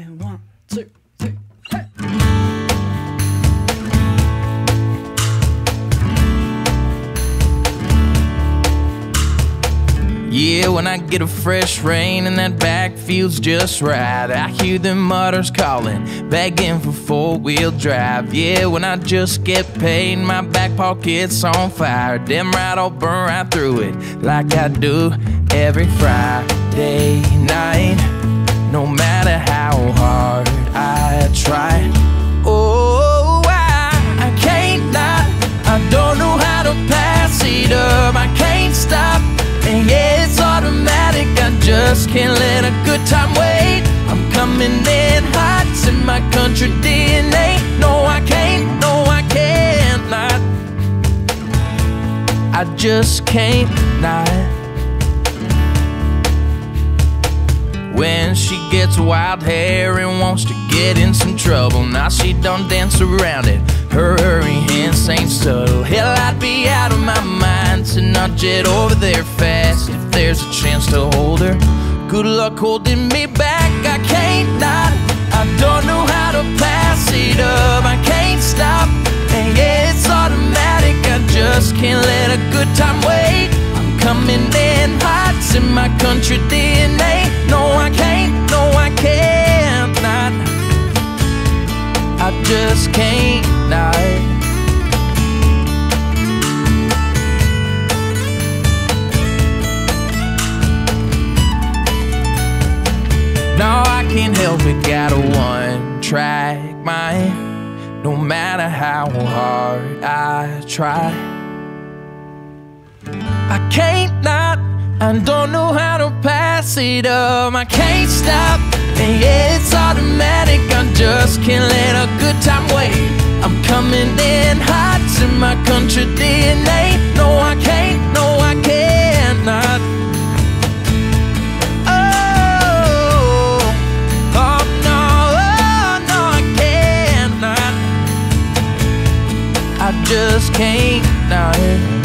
And one, two, three, hey! Yeah, when I get a fresh rain and that back feels just right, I hear them mudders calling, begging for four wheel drive. Yeah, when I just get paid, my back pocket's on fire. Damn right, I'll burn right through it like I do every Friday night. No matter how hard I try. Oh, I, I can't lie. I don't know how to pass it up. I can't stop. And yeah, it's automatic. I just can't let a good time wait. I'm coming in hot. It's in my country DNA. No, I can't. No, I can't not. I just can't not. When she gets wild hair and wants to get in some trouble, now she done dance around it. Her hurry hints ain't subtle. Hell, I'd be out of my mind to not jet over there fast if there's a chance to hold her. Good luck holding me back. I can't not. I don't know how to pass it up. I can't stop. And yeah, it's automatic. I just can't let a good time wait. I'm coming in hot. In my country DNA. Just can't not. No, I can't help it. Got a one track mind. No matter how hard I try. I can't not, I don't know how to pass it up. I can't stop, and yeah, it's automatic. I just can't let a good time wait. I'm coming in hot in my country DNA. No, I can't, no, I can't. Oh, oh oh no, oh, I can't not. I just can't not.